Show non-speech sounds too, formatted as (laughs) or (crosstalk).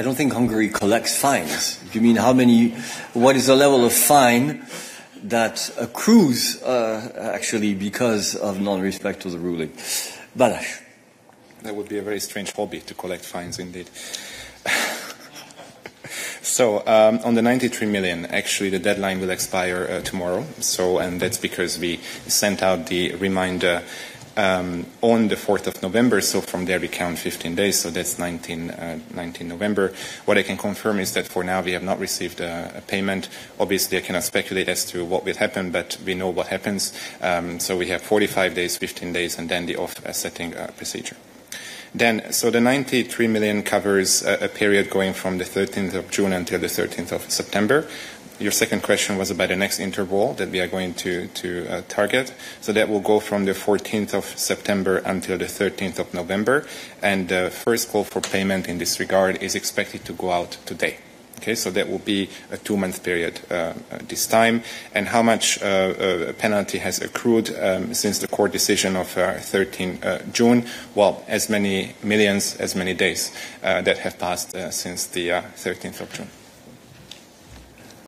I don't think Hungary collects fines. You mean how many, what is the level of fine that accrues uh, actually because of non-respect to the ruling? Balázs. That would be a very strange hobby to collect fines indeed. (laughs) So um, on the 93 million, actually the deadline will expire uh, tomorrow. So and that's because we sent out the reminder um, on the 4th of November. So from there we count 15 days. So that's 19, uh, 19 November. What I can confirm is that for now we have not received a, a, payment. Obviously I cannot speculate as to what will happen, but we know what happens. Um, so we have 45 days, 15 days, and then the offsetting uh, procedure. Then, so the 93 million covers a, a, period going from the 13th of June until the 13th of September. Your second question was about the next interval that we are going to, to uh, target. So that will go from the 14th of September until the 13th of November. And the first call for payment in this regard is expected to go out today. Okay, so that will be a two-month period uh, uh, this time. And how much uh, uh penalty has accrued um, since the court decision of 13 uh, June? Well, as many millions, as many days that have passed since the 13th of June.